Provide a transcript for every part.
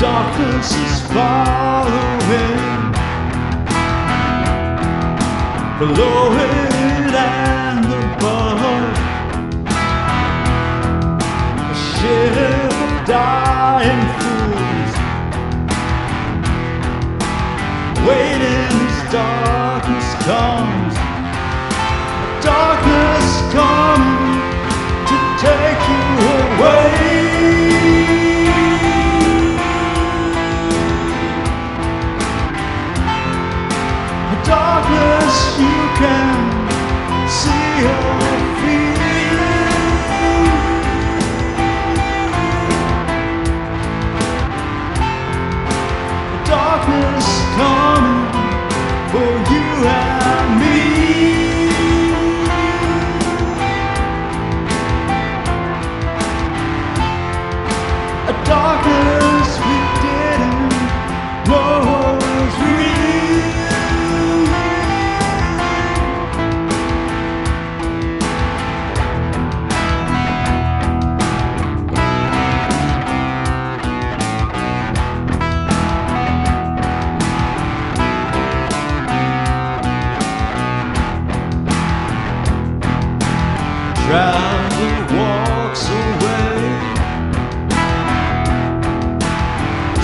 Darkness is following, below it and above. A ship of dying fools, waiting as darkness comes. Darkness coming to take you away.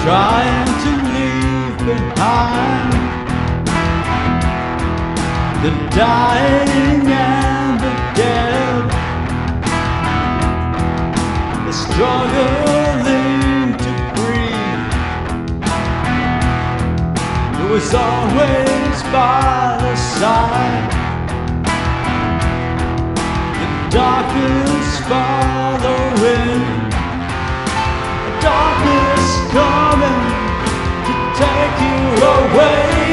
Trying to leave behind the dying and the dead, the struggling to breathe. It was always by the side. The darkness following, darkness coming to take you away.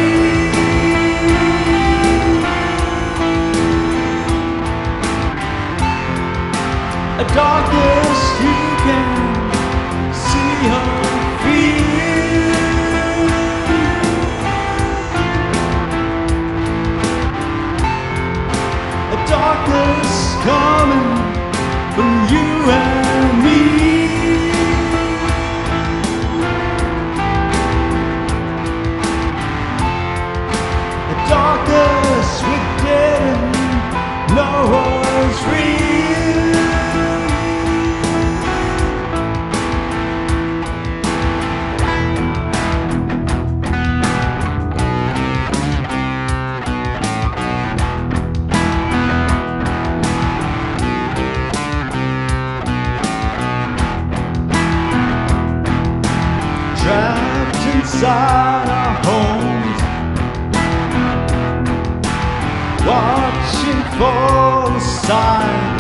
Sign,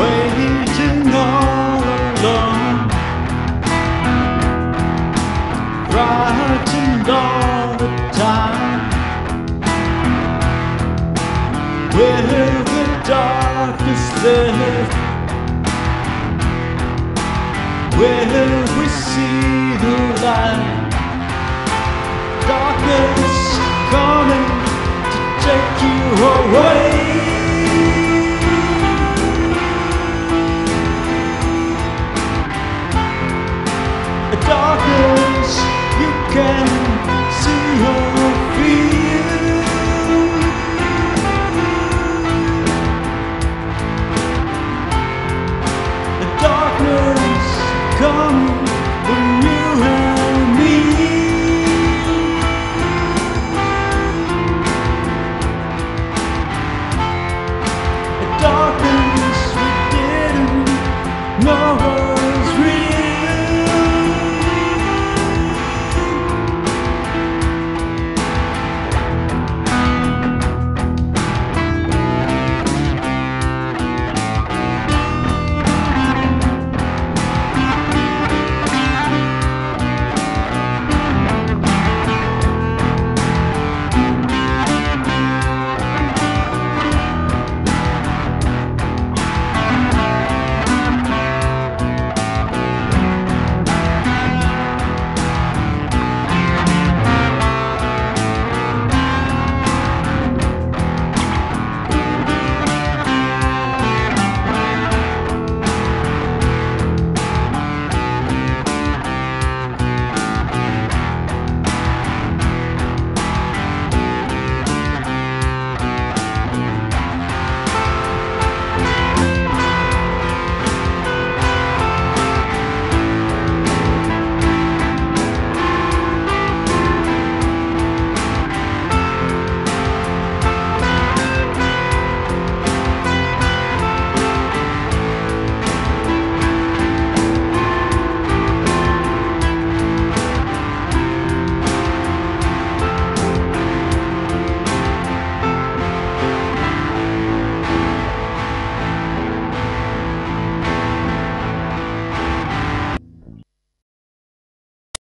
waiting all alone, frightened all the time. Where the darkness lives. Where we see the light, darkness take you